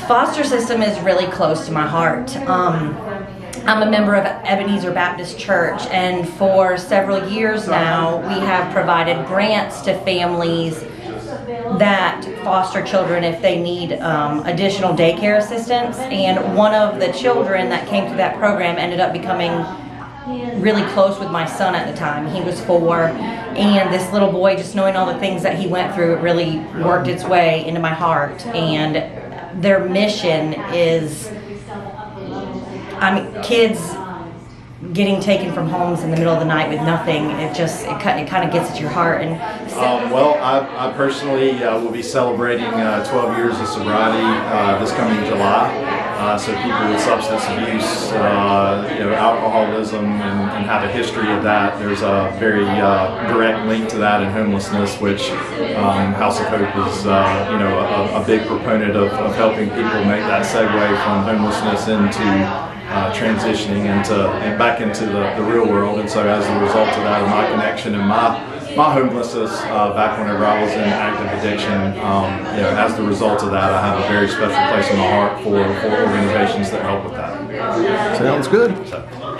foster system is really close to my heart. Um, I'm a member of Ebenezer Baptist Church, and for several years now, we have provided grants to families that foster children if they need um, additional daycare assistance. And one of the children that came through that program ended up becoming really close with my son at the time. He was four, and this little boy, just knowing all the things that he went through, it really worked its way into my heart. And their mission is I mean, kids getting taken from homes in the middle of the night with nothing, it just, it, it kind of gets at your heart. And um, Well, I, I personally uh, will be celebrating uh, 12 years of sobriety uh, this coming July. Uh, so people with substance abuse, uh, you know, alcoholism, and, and, have a history of that. There's a very uh, direct link to that in homelessness, which um, House of Hope is, you know, a, a big proponent of, of helping people make that segue from homelessness into uh, transitioning into and back into the, the real world. And so as a result of that, of my connection and my my homelessness uh, back whenever I was in active addiction, um, you know, as the result of that, I have a very special place in my heart for, for organizations that help with that. Sounds good. So.